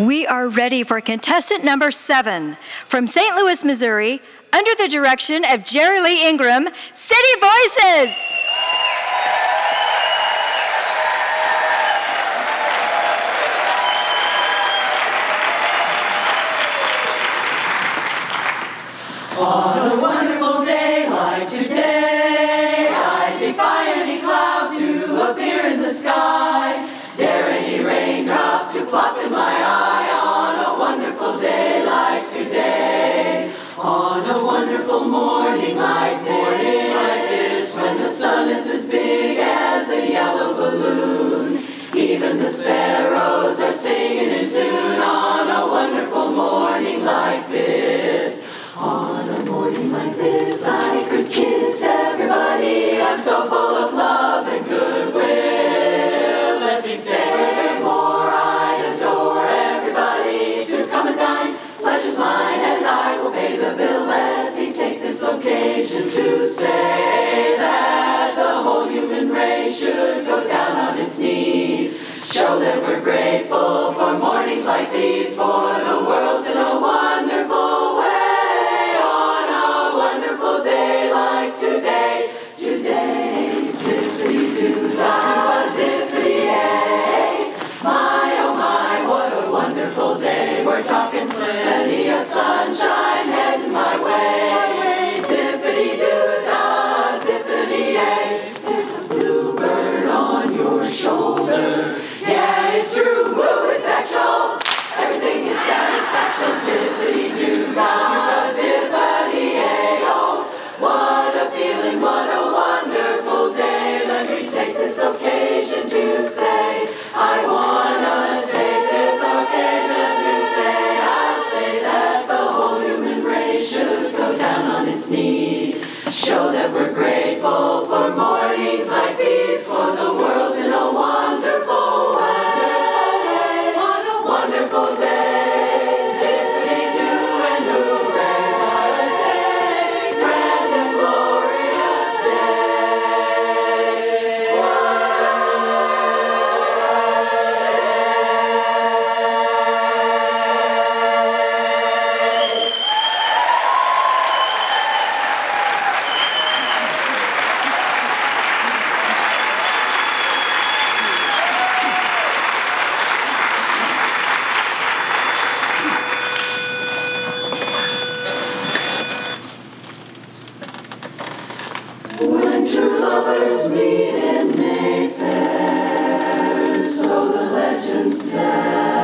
We are ready for contestant number seven from St. Louis, Missouri, under the direction of Jerry Lee Ingram, City Voices. More. human race should go down on its knees. Show that we're grateful for mornings like these for the world. Show that we're grateful for mornings like these, for the world. When true lovers meet in Mayfair, so the legend says.